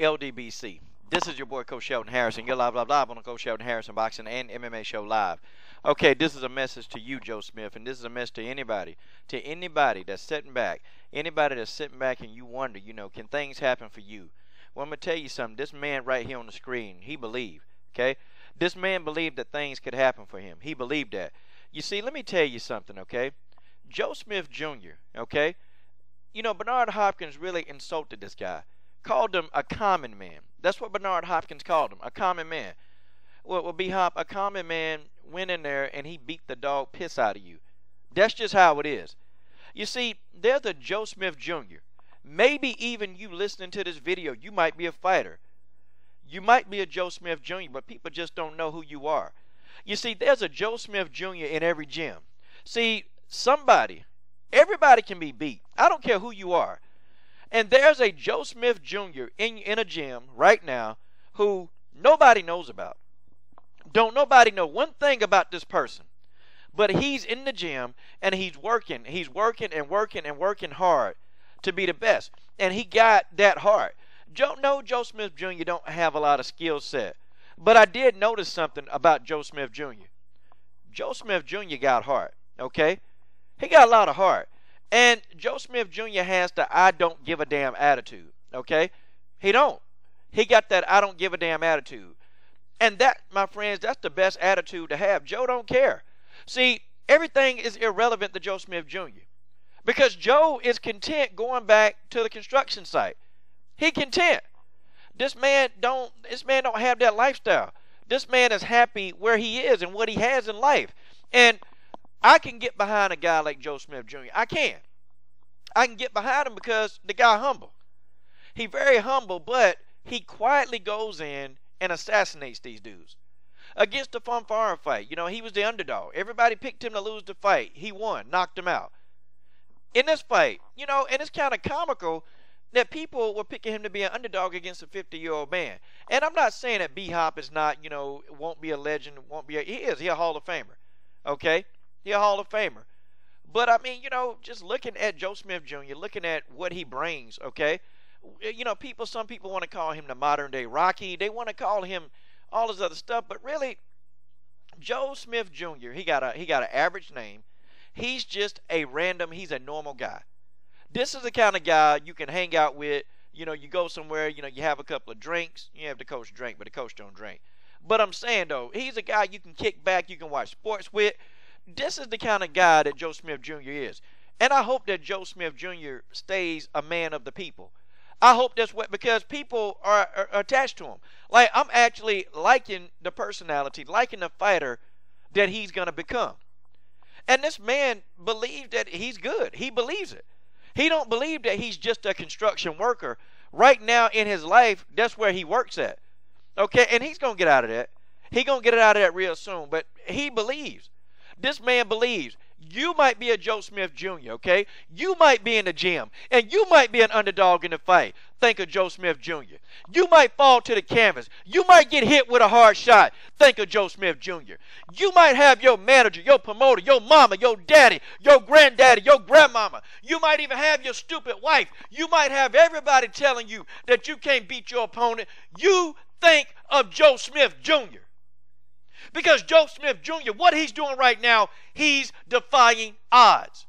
LDBC. This is your boy Coach Shelton Harrison. You're live, live, live on the Coach Shelton Harrison Boxing and MMA Show Live. Okay, this is a message to you, Joe Smith, and this is a message to anybody, to anybody that's sitting back, anybody that's sitting back and you wonder, you know, can things happen for you? Well, I'm gonna tell you something. This man right here on the screen, he believed. Okay, this man believed that things could happen for him. He believed that. You see, let me tell you something. Okay, Joe Smith Jr. Okay, you know Bernard Hopkins really insulted this guy called him a common man. That's what Bernard Hopkins called him, a common man. Well, well B Hop, a common man went in there and he beat the dog piss out of you. That's just how it is. You see, there's a Joe Smith Jr. Maybe even you listening to this video, you might be a fighter. You might be a Joe Smith Jr., but people just don't know who you are. You see, there's a Joe Smith Jr. in every gym. See, somebody, everybody can be beat. I don't care who you are. And there's a Joe Smith Jr. in in a gym right now who nobody knows about. Don't nobody know one thing about this person. But he's in the gym and he's working. He's working and working and working hard to be the best. And he got that heart. Joe no Joe Smith Jr. don't have a lot of skill set. But I did notice something about Joe Smith Jr. Joe Smith Jr. got heart. Okay? He got a lot of heart. And Joe Smith Jr. has the I don't give a damn attitude. Okay? He don't. He got that I don't give a damn attitude. And that, my friends, that's the best attitude to have. Joe don't care. See, everything is irrelevant to Joe Smith Jr. Because Joe is content going back to the construction site. He content. This man don't this man don't have that lifestyle. This man is happy where he is and what he has in life. And I can get behind a guy like Joe Smith Jr. I can. I can get behind him because the guy humble. He very humble, but he quietly goes in and assassinates these dudes. Against the Fonfara fight, you know, he was the underdog. Everybody picked him to lose the fight. He won, knocked him out. In this fight, you know, and it's kind of comical that people were picking him to be an underdog against a 50 year old man. And I'm not saying that B Hop is not, you know, won't be a legend, won't be a, he is, he a Hall of Famer. Okay? He a Hall of Famer. But I mean, you know, just looking at Joe Smith Jr., looking at what he brings, okay? You know, people, some people want to call him the modern day Rocky. They want to call him all this other stuff, but really, Joe Smith Jr. He got a he got an average name. He's just a random. He's a normal guy. This is the kind of guy you can hang out with. You know, you go somewhere. You know, you have a couple of drinks. You have the coach drink, but the coach don't drink. But I'm saying though, he's a guy you can kick back. You can watch sports with this is the kind of guy that Joe Smith Jr. is. And I hope that Joe Smith Jr. stays a man of the people. I hope that's what because people are, are, attached to him. Like I'm actually liking the personality, liking the fighter that he's going to become. And this man believes that he's good. He believes it. He don't believe that he's just a construction worker. Right now in his life, that's where he works at. Okay, and he's going to get out of that. He going to get it out of that real soon, but he believes. This man believes. You might be a Joe Smith Jr., okay? You might be in the gym, and you might be an underdog in the fight. Think of Joe Smith Jr. You might fall to the canvas. You might get hit with a hard shot. Think of Joe Smith Jr. You might have your manager, your promoter, your mama, your daddy, your granddaddy, your grandmama. You might even have your stupid wife. You might have everybody telling you that you can't beat your opponent. You think of Joe Smith Jr. Because Joe Smith Jr., what he's doing right now, he's defying odds.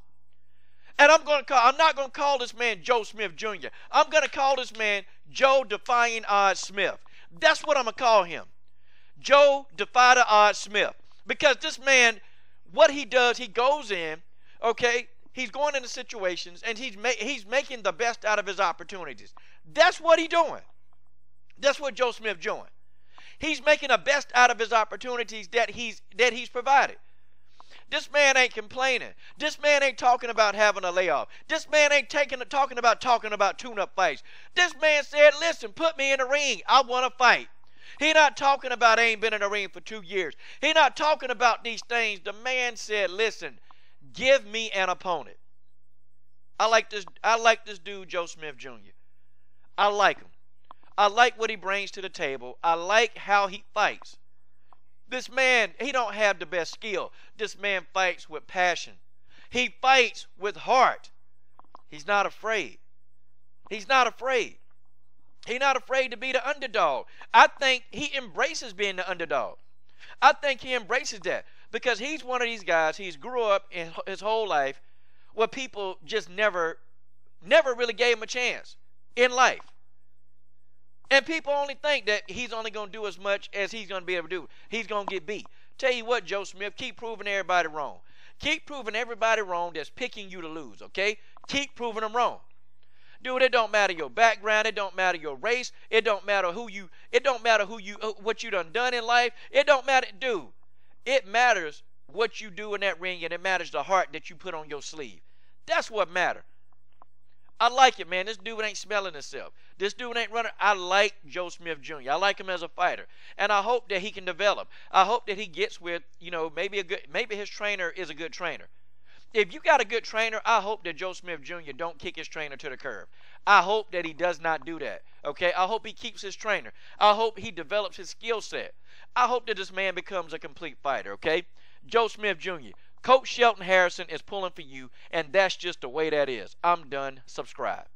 And I'm going to call, I'm not going to call this man Joe Smith Jr. I'm going to call this man Joe Defying Odds Smith. That's what I'm going to call him. Joe Defy the Odds Smith. Because this man, what he does, he goes in, okay, he's going into situations and he's, ma- he's making the best out of his opportunities. That's what he's doing. That's what Joe Smith doing. He's making the best out of his opportunities that he's that he's provided. This man ain't complaining. This man ain't talking about having a layoff. This man ain't taking talking about talking about tune-up fights. This man said, "Listen, put me in the ring. I want to fight." He not talking about ain't been in the ring for two years. He not talking about these things. The man said, "Listen, give me an opponent." I like this. I like this dude, Joe Smith Jr. I like him. I like what he brings to the table. I like how he fights. This man, he don't have the best skill. This man fights with passion. He fights with heart. He's not afraid. He's not afraid. He's not afraid to be the underdog. I think he embraces being the underdog. I think he embraces that because he's one of these guys. He's grew up in his whole life where people just never, never really gave him a chance in life. And people only think that he's only going to do as much as he's going to be able to do. He's going to get beat. Tell you what, Joe Smith, keep proving everybody wrong. Keep proving everybody wrong that's picking you to lose, okay? Keep proving them wrong. Dude, it don't matter your background, it don't matter your race, it don't matter who you it don't matter who you uh, what you done done in life. It don't matter, dude. It matters what you do in that ring and it matters the heart that you put on your sleeve. That's what matters. I like it, man. This dude ain't smelling himself. This dude ain't running. I like Joe Smith Jr. I like him as a fighter, and I hope that he can develop. I hope that he gets with, you know, maybe a good, maybe his trainer is a good trainer. If you got a good trainer, I hope that Joe Smith Jr. don't kick his trainer to the curb. I hope that he does not do that. Okay, I hope he keeps his trainer. I hope he develops his skill set. I hope that this man becomes a complete fighter. Okay, Joe Smith Jr. Coach Shelton Harrison is pulling for you, and that's just the way that is. I'm done. Subscribe.